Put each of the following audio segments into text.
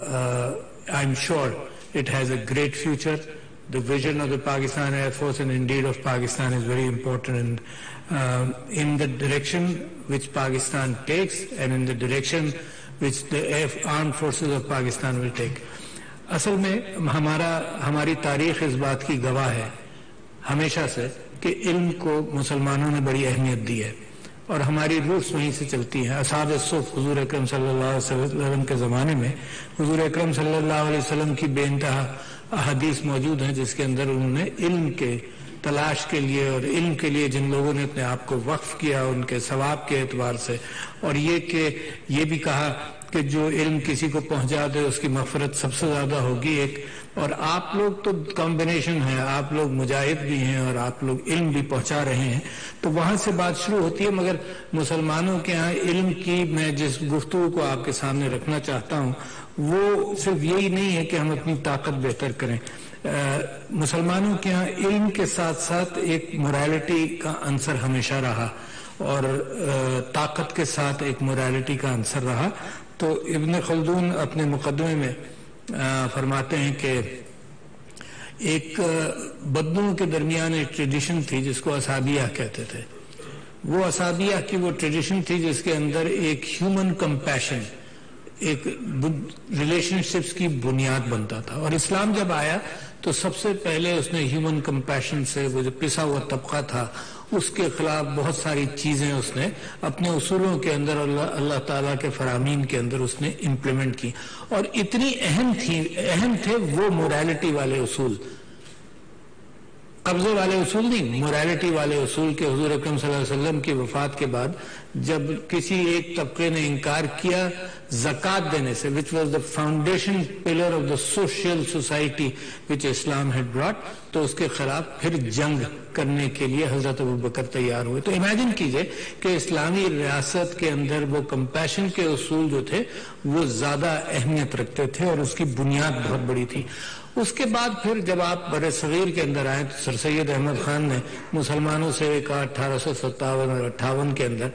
Uh, I'm sure it has a great future. The vision of the Pakistan Air Force and indeed of Pakistan is very important in, um, in the direction which Pakistan takes and in the direction which the Air, armed forces of Pakistan will take. असल में हमारा हमारी तारीख इस बात की गवाह है हमेशा से कि इल्म को मुसलमानों ने बड़ी अहमियत दी है और हमारी रूट्स वहीं से चलती है। असाद सुफ हजूर अक्रम सल्लल्लाहु के ज़माने में हजूर अक्रम सल्लल्लाहु अलैहि की बेनतहा अहदीस मौजूद हैं, जिसके अंदर उन्होंने इल्म के तलाश के लिए और इल्म के लिए जिन लोगों ने अपने आप को वक्फ किया, उनके सवाब के एतबार से। और ये कि ये भी कहा कि जो इल्म किसी को पहुँचा दे उसकी मफरत सबसे ज़्यादा होगी एक। और आप लोग तो कॉम्बिनेशन है आप लोग मुजाहिद भी हैं और आप लोग इल्म भी पहुँचा रहे हैं। तो वहाँ से बात शुरू होती है मगर मुसलमानों के यहाँ इल्म की मैं जिस गुफ्तु को आपके सामने रखना चाहता हूँ वो सिर्फ़ यही नहीं है कि हम अपनी ताकत बेहतर करें। मुसलमानों के यहाँ इल्म के साथ साथ एक मोरालिटी का आंसर हमेशा रहा और आ, ताकत के साथ एक मोरालिटी का आंसर रहा। तो इब्न खलदून अपने मुकदमे में फरमाते हैं कि एक बदनुओं के दरमियान एक ट्रेडिशन थी जिसको असाबिया कहते थे। वो असाबिया की वो ट्रेडिशन थी जिसके अंदर एक ह्यूमन कंपैशन, एक रिलेशनशिप्स की बुनियाद बनता था। और इस्लाम जब आया तो सबसे पहले उसने ह्यूमन कंपैशन से वो जो पिसा हुआ तबका था उसके खिलाफ बहुत सारी चीज़ें उसने अपने उसूलों के अंदर, अल्लाह ताला के फरामीन के अंदर उसने इम्प्लीमेंट की। और इतनी अहम थी, अहम थे वो मोरालिटी वाले उसूल। कब्जे वाले उसूल नहीं मोरालिटी वाले उसूल के हजूर अक्रम वसल्लम की वफात के बाद जब किसी एक तबके ने इनकार किया जक़ात देने से which was the foundation pillar of the social society which Islam had brought तो उसके खिलाफ फिर जंग करने के लिए हज़रत अबू बकर तैयार हुए। तो इमेजिन कीजिए कि इस्लामी रियासत के अंदर वो कंपैशन के उसूल जो थे, वो ज़्यादा अहमियत रखते थे और उसकी बुनियाद बहुत बड़ी थी। उसके बाद फिर जब आप बर सगीर के अंदर आए तो सर सैद अहमद खान ने मुसलमानों से कहा, अठारह सौ सत्तावन और अट्ठावन के अंदर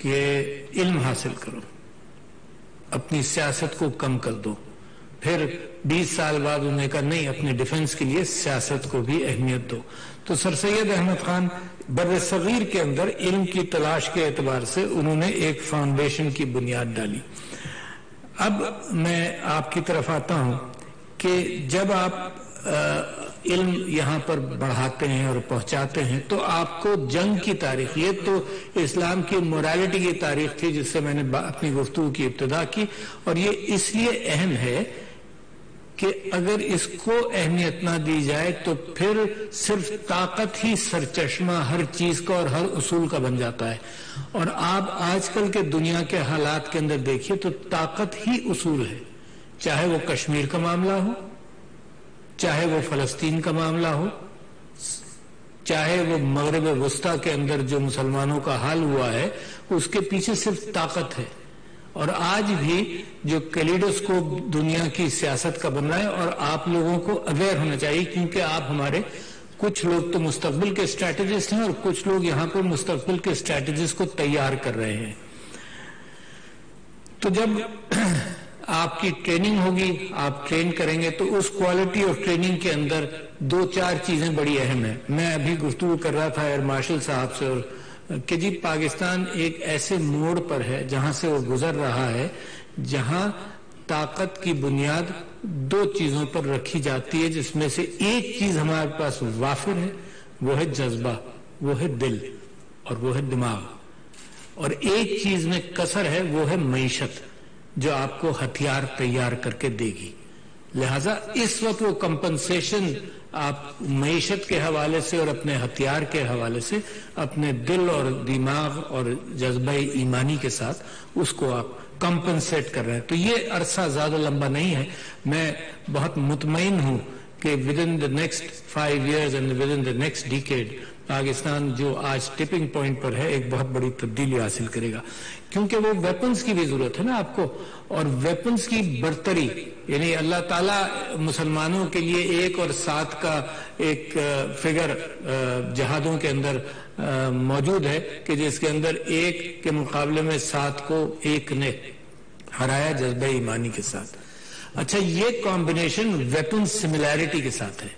कि इल्म हासिल करो। अपनी सियासत को कम कर दो। फिर 20 साल बाद उन्होंने कहा, नहीं, अपने डिफेंस के लिए सियासत को भी अहमियत दो। तो सर सैद अहमद खान बर सगीर के अंदर इल्म की तलाश के एतबार से उन्होंने एक फाउंडेशन की बुनियाद डाली। अब मैं आपकी तरफ़ आता हूँ कि जब आप इल्म यहाँ पर बढ़ाते हैं और पहुंचाते हैं। तो आपको जंग की तारीख, ये तो इस्लाम की मोरालिटी की तारीख थी जिससे मैंने अपनी गुफ्तु की इब्तदा की। और ये इसलिए अहम है कि अगर इसको अहमियत ना दी जाए तो फिर सिर्फ़ ताकत ही सरचश्मा हर चीज़ का और हर उसूल का बन जाता है। और आप आजकल के दुनिया के हालात के अंदर देखिए तो ताकत ही उसूल है, चाहे वो कश्मीर का मामला हो चाहे वो फलस्तीन का मामला हो, चाहे वो मगरब वस्ता के अंदर जो मुसलमानों का हाल हुआ है, उसके पीछे सिर्फ़ ताकत है। और आज भी जो कैलिडोस्कोप दुनिया की सियासत का बन रहा है, और आप लोगों को अवेयर होना चाहिए, क्योंकि आप हमारे कुछ लोग तो मुस्तबिल के स्ट्रैटेजिस्ट हैं, और कुछ लोग यहाँ पर मुस्तबिल के स्ट्रैटेजिस्ट को तैयार कर रहे हैं। तो जब आपकी ट्रेनिंग होगी, आप ट्रेन करेंगे तो उस क्वालिटी ऑफ़ ट्रेनिंग के अंदर दो चार चीज़ें बड़ी अहम है। मैं अभी गुफ्तु कर रहा था एयर मार्शल साहब से और कि जी, पाकिस्तान एक ऐसे मोड़ पर है जहाँ से वो गुजर रहा है, जहाँ ताकत की बुनियाद दो चीज़ों पर रखी जाती है, जिसमें से एक चीज़ हमारे पास वाफिर है, वो है जज्बा, वो है दिल और वो है दिमाग। और एक चीज़ में कसर है, वो है मीशत। जो आपको हथियार तैयार करके देगी। लिहाजा इस वक्त वो कंपनसेशन आप मीशत के हवाले से और अपने हथियार के हवाले से अपने दिल और दिमाग और जज्बा ईमानी के साथ उसको आप कंपनसेट कर रहे हैं। तो ये अरसा ज़्यादा लंबा नहीं है। मैं बहुत मुतमिन हूँ कि within the next five years and within the next decade Pakistan जो आज टिपिंग पॉइंट पर है, एक बहुत बड़ी तब्दीली हासिल करेगा। क्योंकि वो वेपन्स की भी ज़रूरत है ना आपको। और वेपन्स की बरतरी, यानी अल्लाह ताला मुसलमानों के लिए एक और सात का एक फिगर जहादों के अंदर मौजूद है कि जिसके अंदर एक के मुकाबले में सात को एक ने हराया जज्बा ईमानी के साथ। अच्छा ये कॉम्बिनेशन वेपन सिमिलैरिटी के साथ है।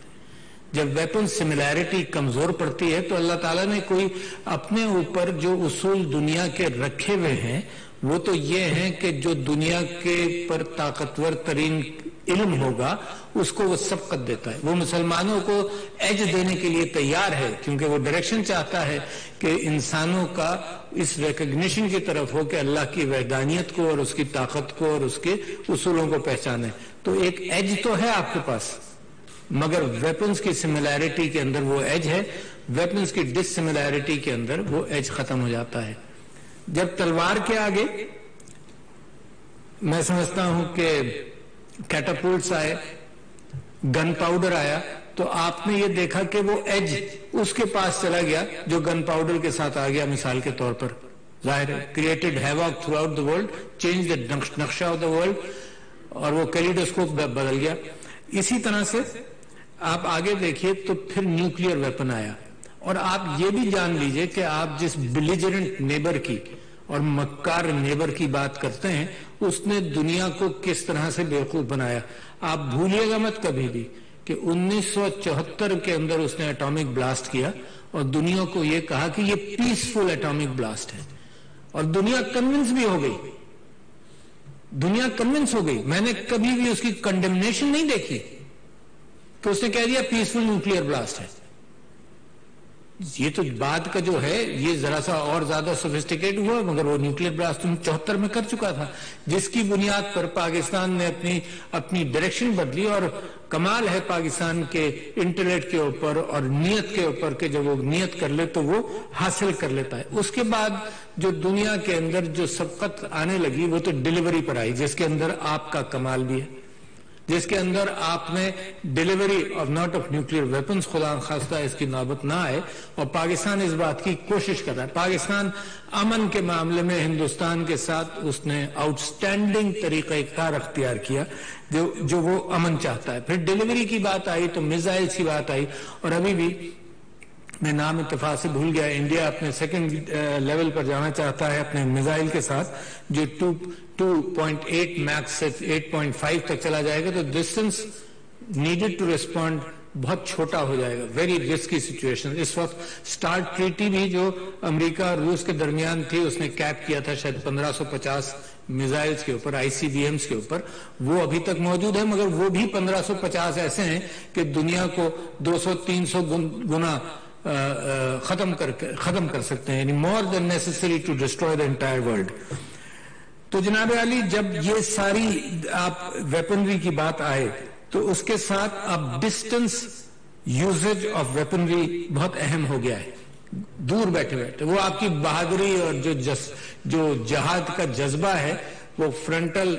जब वेपन सिमिलैरिटी कमज़ोर पड़ती है तो अल्लाह ताला ने कोई अपने ऊपर जो उसूल दुनिया के रखे हुए हैं, वो तो ये है कि जो दुनिया के पर ताकतवर तरीन इल्म होगा, उसको वो सबकत देता है। वो मुसलमानों को एज देने के लिए तैयार है, क्योंकि वो डायरेक्शन चाहता है कि इंसानों का इस रिकग्निशन की तरफ़ हो कि अल्लाह की वैदानियत को और उसकी ताकत को और उसके उसूलों को पहचाने। तो एक एज तो है आपके पास। मगर वेपन्स की सिमिलैरिटी के अंदर वो एज है वेपन्स की डिसिमिलैरिटी के अंदर वो एज खत्म हो जाता है। जब तलवार के आगे, मैं समझता हूँ कि कैटापुल्स आए गन पाउडर आया तो आपने ये देखा कि वो एज उसके पास चला गया, जो गन पाउडर के साथ आ गया मिसाल के तौर पर। ज़ाहिर है created havoc throughout the world change the नक्शा ऑफ़ द वर्ल्ड और वो कैलिडोस्कोप बदल गया। इसी तरह से आप आगे देखिए तो फिर न्यूक्लियर वेपन आया। और आप ये भी जान लीजिए कि आप जिस बिलिजरेंट नेबर की और मक्कार नेबर की बात करते हैं, उसने दुनिया को किस तरह से बेवकूफ़ बनाया। आप भूलिएगा मत कभी भी कि 1974 के अंदर उसने एटॉमिक ब्लास्ट किया और दुनिया को यह कहा कि ये पीसफुल एटॉमिक ब्लास्ट है। और दुनिया कन्विंस भी हो गई। दुनिया कन्विंस हो गई। मैंने कभी भी उसकी कंडेमनेशन नहीं देखी। तो उसने कह दिया पीसफुल न्यूक्लियर ब्लास्ट है। ये तो बात का जो है, ये जरा सा और ज़्यादा सोफिस्टिकेट हुआ, मगर वो न्यूक्लियर ब्लास्ट चौहत्तर में कर चुका था। जिसकी बुनियाद पर पाकिस्तान ने अपनी अपनी डायरेक्शन बदली और कमाल है पाकिस्तान के इंटरनेट के ऊपर और नियत के ऊपर के जब वो नियत कर ले तो वो हासिल कर लेता है। उसके बाद जो दुनिया के अंदर जो सबकत आने लगी, वो तो डिलीवरी पर आई, जिसके अंदर आपका कमाल भी है। जिसके अंदर आपने delivery of not of nuclear weapons खुदा खास्ता इसकी नौबत ना आए, और पाकिस्तान इस बात की कोशिश कर रहा है। पाकिस्तान अमन के मामले में हिंदुस्तान के साथ उसने आउटस्टैंडिंग तरीक़ार अख्तियार किया, जो जो वो अमन चाहता है। फिर डिलीवरी की बात आई तो मिजाइल की बात आई, और अभी भी मैं नाम इतफा से भूल गया। इंडिया अपने सेकंड लेवल पर जाना चाहता है अपने मिसाइल के साथ, जो टू 2.8 मैक्स से 8.5 तक चला जाएगा तो डिस्टेंस नीडेड टू रिस्पॉन्ड बहुत छोटा हो जाएगा। वेरी रिस्की सिचुएशन इस वक्त स्टार्ट ट्रीटी भी जो अमेरिका और रूस के दरमियान थी, उसने कैप किया था शायद 1550 मिसाइल्स के ऊपर आईसीबीएम्स के ऊपर। वो अभी तक मौजूद है, मगर वो भी 1550 ऐसे हैं कि दुनिया को 200-300 गुना खत्म कर खत्म कर सकते हैं more than necessary to destroy the entire world तो जनाब अली, जब ये सारी आप वेपनरी की बात आए तो उसके साथ अब डिस्टेंस यूजेज ऑफ़ वेपनरी बहुत अहम हो गया है। दूर बैठे बैठे। वो आपकी बहादुरी और जो जस, जो जहाद का जज्बा है, वो frontal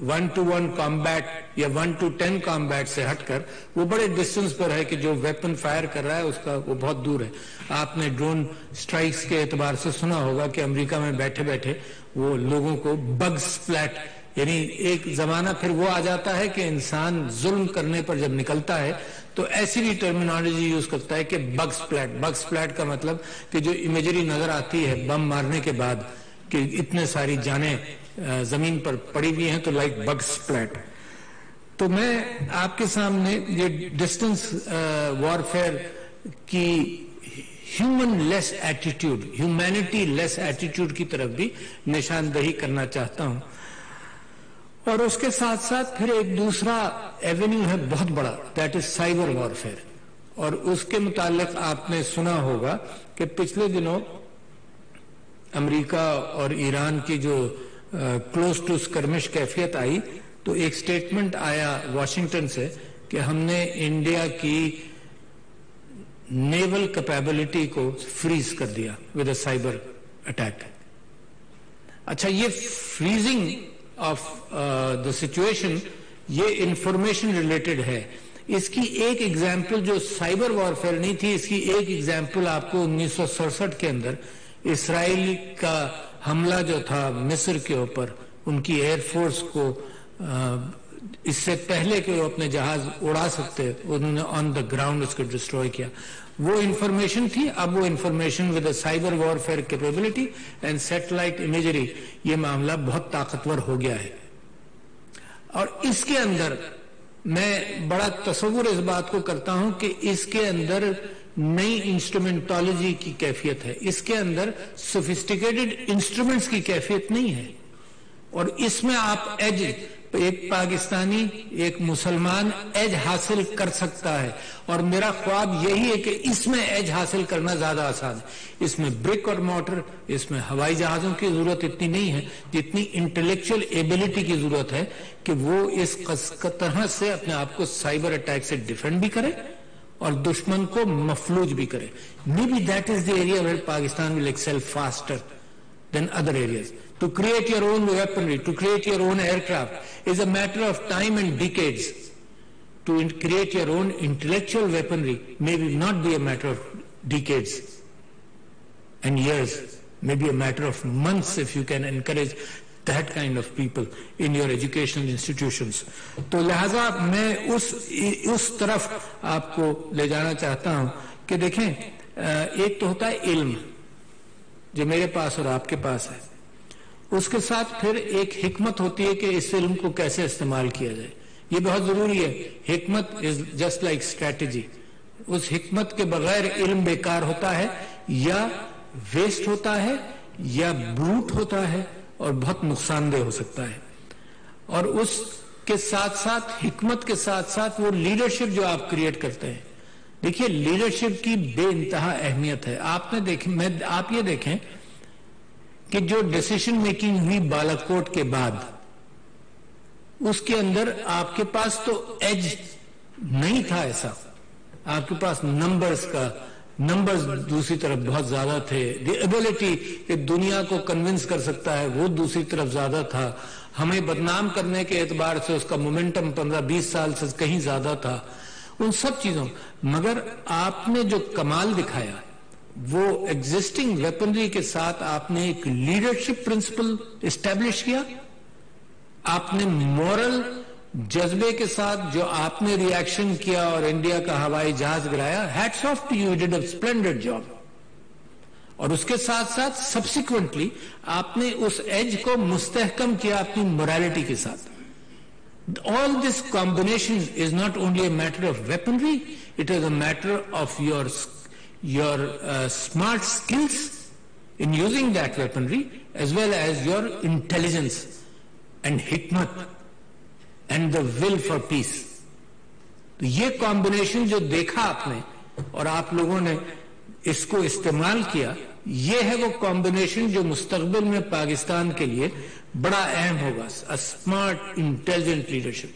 one to one combat या वन टू टेन कॉम्बैट से हटकर, वो बड़े डिस्टेंस पर है कि जो वेपन फायर कर रहा है, उसका वो बहुत दूर है। आपने ड्रोन स्ट्राइक्स के एतबार से सुना होगा कि अमेरिका में बैठे बैठे वो लोगों को बग स्प्लैट यानी एक जमाना फिर वो आ जाता है कि इंसान जुल्म करने पर जब निकलता है तो ऐसी भी टर्मिनोलॉजी यूज़ करता है कि बग्स स्प्लैट बग्स स्प्लैट का मतलब कि जो इमेजरी नज़र आती है बम मारने के बाद कि इतने सारी जाने ज़मीन पर पड़ी हुई हैं तो लाइक बग स्प्लैट तो मैं आपके सामने ये डिस्टेंस वॉरफेयर की human less attitude humanity less attitude की तरफ़ भी निशानदेही करना चाहता हूँ। और उसके साथ साथ फिर एक दूसरा एवेन्यू है बहुत बड़ा दैट इज़ साइबर वॉरफेयर और उसके मुतालिक आपने सुना होगा कि पिछले दिनों अमेरिका और ईरान की जो क्लोज टू स्कर्मिश कैफियत आई तो एक स्टेटमेंट आया वॉशिंगटन से कि हमने इंडिया की नेवल कैपेबिलिटी को फ्रीज कर दिया विद अ साइबर अटैक अच्छा ये फ्रीजिंग ऑफ़ द सिचुएशन ये इंफॉर्मेशन रिलेटेड है. इसकी एक एग्ज़ाम्पल जो साइबर वॉरफेयर नहीं थी, इसकी एक एग्ज़ाम्पल आपको उन्नीस सौ सड़सठ के अंदर, इसराइल का हमला जो था मिस्र के ऊपर, उनकी एयरफोर्स को इससे पहले कि वो अपने जहाज़ उड़ा सकते, उन्होंने ऑन द ग्राउंड उसको डिस्ट्रॉय किया। वो इंफॉर्मेशन थी, अब वो information with cyber warfare capability and satellite imagery ये मामला बहुत ताकतवर हो गया है। और इसके अंदर, मैं बड़ा तस्वुर इस बात को करता हूँ कि इसके अंदर नई इंस्ट्रूमेंटोलॉजी की कैफियत है। इसके अंदर सोफिस्टिकेटेड इंस्ट्रूमेंट्स की कैफियत नहीं है। और इसमें आप एज एक पाकिस्तानी, एक मुसलमान एज हासिल कर सकता है। और मेरा ख्वाब यही है कि इसमें एज हासिल करना ज़्यादा आसान है। इसमें ब्रिक और मोटर इसमें हवाई जहाजों की ज़रूरत इतनी नहीं है, जितनी इंटेलेक्चुअल एबिलिटी की ज़रूरत है कि वो इस तरह से अपने आप को साइबर अटैक से डिफेंड भी करे। और दुश्मन को मफलूज भी करे may be that is the area where Pakistan will excel faster than other areas To create your own weaponry, to create your own aircraft is a matter of time and decades. To create your own intellectual weaponry may not be a matter of decades and years, maybe a matter of months if you can encourage that kind of people in your educational institutions. तो लिहाजा मैं उस उस तरफ़ आपको ले जाना चाहता हूँ कि देखें एक तो होता है इल्म, जो मेरे पास और आपके पास है। उसके साथ फिर एक हिकमत होती है कि इस इल्म को कैसे इस्तेमाल किया जाए। ये बहुत ज़रूरी है। हिकमत इज़ जस्ट लाइक स्ट्रैटेजी उस हिकमत के बगैर इल्म बेकार होता है, या वेस्ट होता है, या ब्रूट होता है। और बहुत नुकसानदेह हो सकता है। और उसके साथ साथ हिकमत के साथ साथ वो लीडरशिप जो आप क्रिएट करते हैं। देखिए लीडरशिप की बे इंतहा अहमियत है। आपने देखें, मैं, आप ये देखें कि जो डिसीज़न मेकिंग हुई बालाकोट के बाद, उसके अंदर आपके पास तो एज नहीं था ऐसा। आपके पास नंबर्स का नंबर्स दूसरी तरफ़ बहुत ज़्यादा थे। एबिलिटी कि दुनिया को कन्विंस कर सकता है, वो दूसरी तरफ़ ज़्यादा था। हमें बदनाम करने के एतबार से उसका मोमेंटम पंद्रह बीस साल से कहीं ज़्यादा था। उन सब चीज़ों। मगर आपने जो कमाल दिखाया, वो एग्जिस्टिंग वेपनरी के साथ आपने एक लीडरशिप प्रिंसिपल स्टैब्लिश किया। आपने मॉरल जज्बे के साथ जो आपने रिएक्शन किया और इंडिया का हवाई जहाज़ गिराया hats off to you did a splendid job और उसके साथ साथ सब्सिक्वेंटली आपने उस एज को मुस्तहकम किया अपनी मोरालिटी के साथ. All this combination is not only a matter of weaponry it is a matter of your your smart skills in using that weaponry as well as your intelligence and and hikmat the will for peace तो ये combination जो देखा आपने और आप लोगों ने इसको इस्तेमाल किया, ये है वो कॉम्बिनेशन जो मुस्तबिल में पाकिस्तान के लिए बड़ा अहम होगा स्मार्ट इंटेलिजेंट लीडरशिप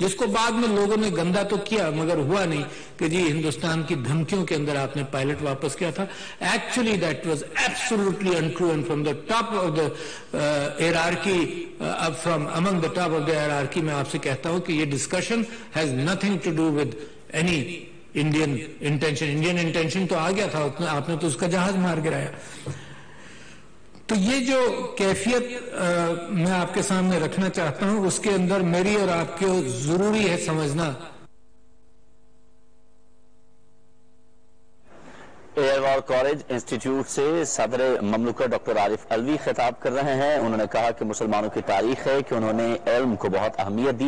जिसको बाद में लोगों ने गंदा तो किया, मगर हुआ नहीं कि जी हिंदुस्तान की धमकियों के अंदर आपने पायलट वापस किया था। Actually that was absolutely untrue and from the top of the hierarchy from among the top of the hierarchy मैं आपसे कहता हूँ कि ये discussion has nothing to do with any Indian intention Indian intention तो आ गया था आपने तो उसका जहाज़ मार गिराया। तो ये जो कैफियत मैं आपके सामने रखना चाहता हूँ, उसके अंदर मेरी और आपके ज़रूरी है समझना। एयरवार कॉलेज इंस्टीट्यूट से सदर ममलुका डॉक्टर आरिफ अलवी खिताब कर रहे हैं। उन्होंने कहा कि मुसलमानों की तारीख है कि उन्होंने इल्म को बहुत अहमियत दी।